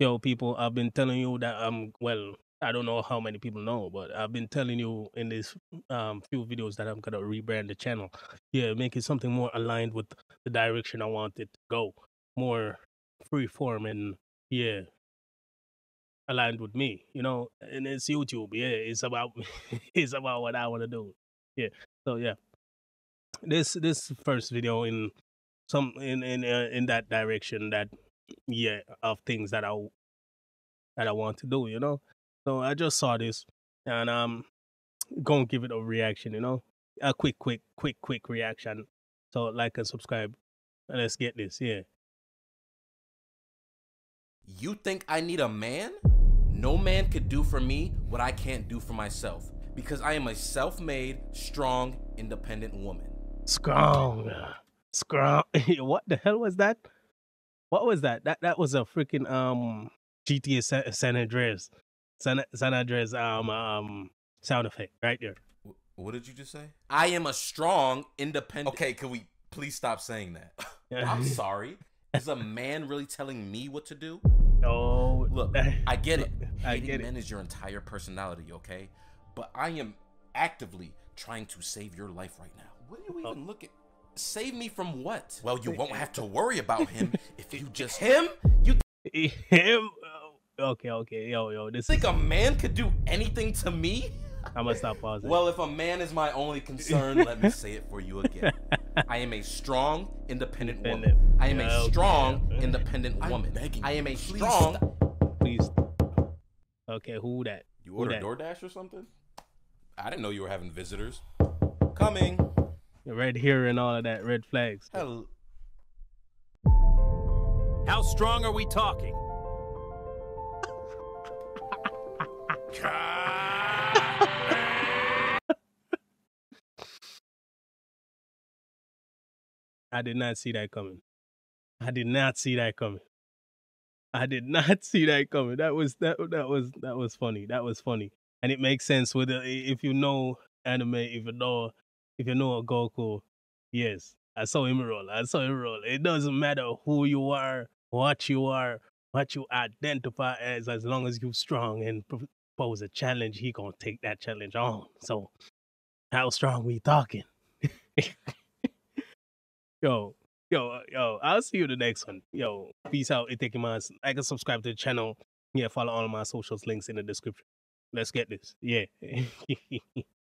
Yo, people, I've been telling you that I'm well. I don't know how many people know, but I've been telling you in these um, few videos that I'm gonna rebrand the channel. Yeah, make it something more aligned with the direction I want it to go, more free form and yeah, aligned with me. You know, and it's YouTube. Yeah, it's about it's about what I want to do. Yeah, so yeah, this this first video in some in in uh, in that direction that yeah of things that I that I want to do. You know. So I just saw this and um gonna give it a reaction, you know? A quick, quick, quick, quick reaction. So like and subscribe. And let's get this, yeah. You think I need a man? No man could do for me what I can't do for myself. Because I am a self-made, strong, independent woman. Strong. Strong. what the hell was that? What was that? That that was a freaking um GTA San, San Andreas. San, San Andreas um um sound effect right there. What did you just say? I am a strong, independent. Okay, can we please stop saying that? I'm sorry. Is a man really telling me what to do? No. Look, I get it. I Hating get men it. is your entire personality, okay? But I am actively trying to save your life right now. What are you even oh. looking? Save me from what? Well, you won't have to worry about him if you just him. You him oh, okay, okay, yo, yo. This think is... a man could do anything to me? I must stop pausing. Well, if a man is my only concern, let me say it for you again. I am a strong, independent, independent. woman. I am a strong, okay. independent I'm woman. Begging I am a please strong. Stop. Please. Okay, who that? You ordered DoorDash or something? I didn't know you were having visitors. Coming. Red here and all of that, red flags. Hello. How strong are we talking? I did not see that coming. I did not see that coming. I did not see that coming. That was that that was that was funny. That was funny, and it makes sense with the, if you know anime, if you know if you know Goku. Yes, I saw him roll. I saw him roll. It doesn't matter who you are, what you are, what you identify as, as long as you're strong and pose a challenge, he gonna take that challenge on. So, how strong we talking? yo, yo, yo, I'll see you the next one. Yo, peace out. It taking my I can subscribe to the channel. Yeah, follow all of my socials links in the description. Let's get this. Yeah.